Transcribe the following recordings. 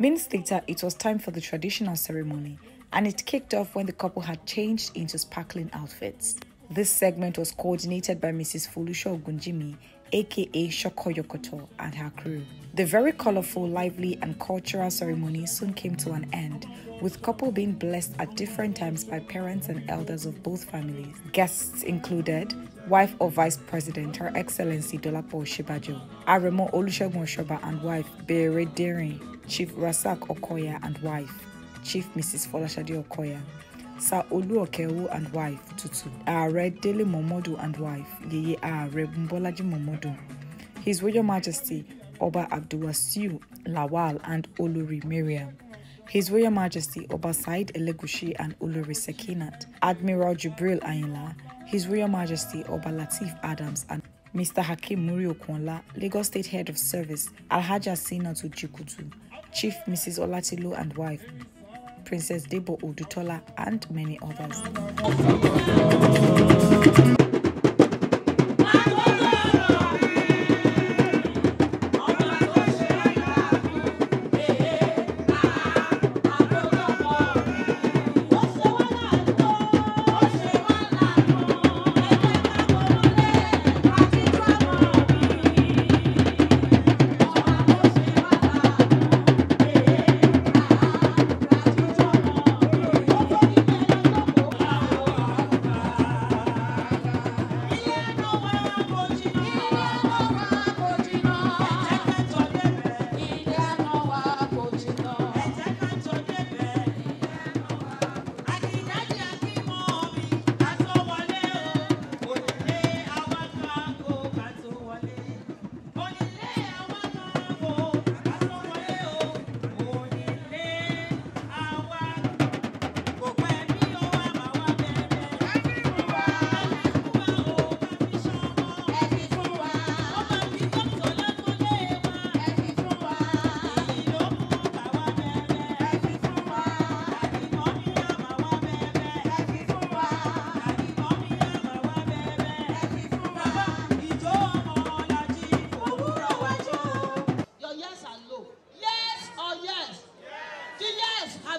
Minutes later, it was time for the traditional ceremony, and it kicked off when the couple had changed into sparkling outfits. This segment was coordinated by Mrs. Fulusho Gunjimi aka Shokoyokoto, and her crew. Mm. The very colorful, lively, and cultural ceremony soon came to an end, with couple being blessed at different times by parents and elders of both families. Guests included wife of Vice President Her Excellency Dolapo Shibajo, Aremo Olusegun Shoba and wife Bere Deering, Chief Rasak Okoya and wife, Chief Mrs. Folashade Okoya, Sir Olu Okewo and wife, Tutu. Ààrẹ Dele Momodu and wife, Yeye are Mbolaji Momodu. His Royal Majesty, Oba Abdulwasiu Lawal and Olori Miriam. His Royal Majesty Oba Said Elegushi and Uluri Sekinat, Admiral Jubril Ayinla, His Royal Majesty Oba Latif Adams and Mr. Hakim Muri Lagos State Head of Service, Alhaja Sina Tujukutu, Chief Mrs. Olatilo and wife, Princess Debo Udutola, and many others.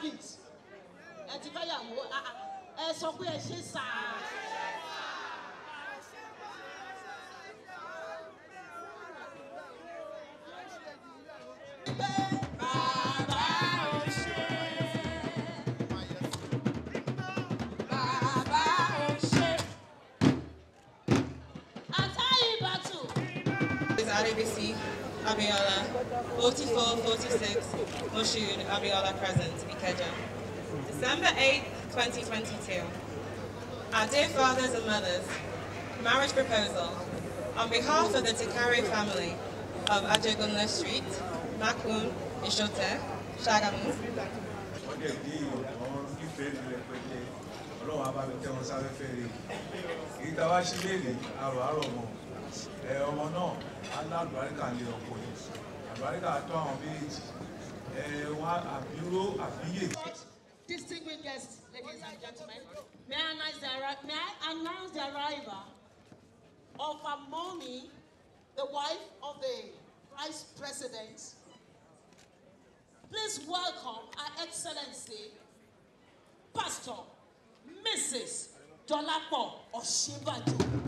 private ẹ ti fẹ́ yàwó ah, ah. ẹ sọ pé ẹ ṣe sáà. Adebisi Abiola, 44, 46. Mushud Abiola Crescent, Ikeja. December 8, 2022. Our dear fathers and mothers, marriage proposal. On behalf of the Tikare family of Ajegunle Street, Makun, Ishote, Shagamu. ọlọ́run abá mi tẹ́ wọn sáré fèrè kì í ta wá sí léèrè àròárò mọ́ ẹ ọmọ náà aláàbáríkà lè ọkọ̀ yìí àbáríkà tó àwọn méjèèjì Distinguished guests, ladies and gentlemen, may I announce the, may I announce the arrival of Amoni, the wife of the Vice President. Please welcome Excellency, Pastor Mrs. Dolapo Oshibajo.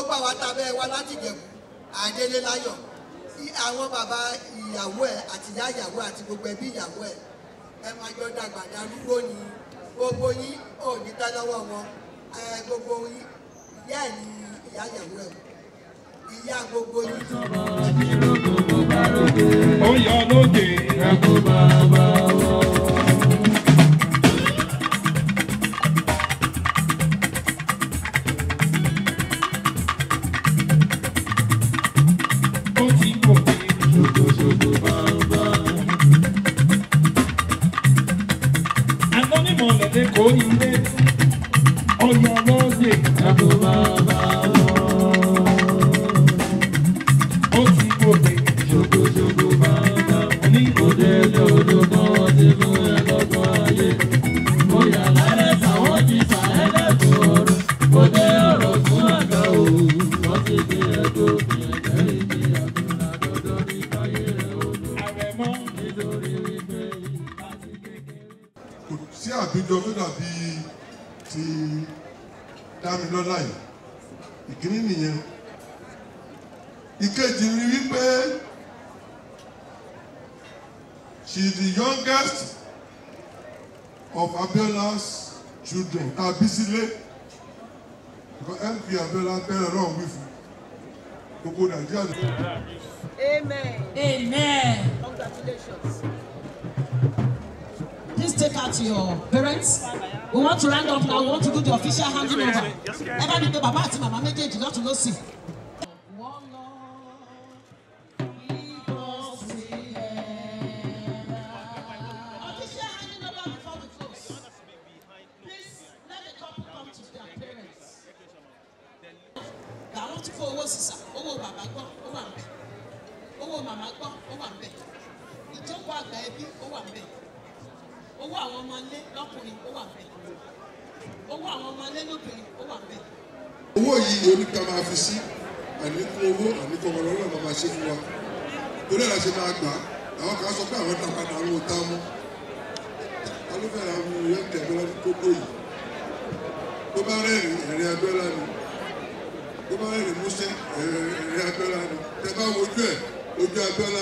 gbogbo àwọn àtàbẹ̀ wa láti Ìjẹ̀bú àdélé láyọ̀ àwọn bàbá ìyàwó ẹ̀ àti ìyá ìyàwó àti gbogbo ẹbí ìyàwó ẹ̀ ẹ máa jọ dàgbà darúgbó ni gbogbo yín ò ní tẹ́ lọ́wọ́ wọn gbogbo ìyá ẹ̀ ni ìyá ìyàwó ẹ̀ ìyá gbogbo yín. ó yọ lóde. tí àgbéjọ tó dàbí ti Dámilọ́lá yìí ìkíní nìyẹn ìkejì ni wípé she is the youngest of Abiola's children Abisile because MP Abiola bẹ̀rẹ̀ náà wí fún gbogbo Nàìjíríà. Amen. Amen. out to your parents we want to round up now we want to do the official handing over ẹ bá mi pè bàbá àti màmá to lọ́tún lọ́sì. ti kó owó sísà owó bàbá gbọ́ ó wà ń bẹ̀ owó màmá gbọ́ ó wà ń bẹ̀ ìjókòó àgbà ẹbí ó wà ń bẹ̀ owó àwọn ọmọ ilé lọ́kùnrin ó wà bẹ́ẹ̀ owó àwọn ọmọ ilé lóbìnrin ó wà bẹ́ẹ̀. owó yìí oníkan máa fi sí àníkún owó àníkún ọmọ lọ́wọ́ máa ṣe fún wa torí ẹ̀rọ ṣe máa gbà àwọn kan sọ pé àwọn ta padà àwọn ò ta mú alúfẹ̀rẹ̀ àwọn èèyàn tẹ̀lé wọn tó tó yìí tó bá rẹ́rìn ẹ̀rìn abẹ́lá ni tó bá rẹ́rìn músẹ́ ẹ̀rìn abẹ́lá ni tẹ bá wojú ẹ̀ ojú abẹ́lá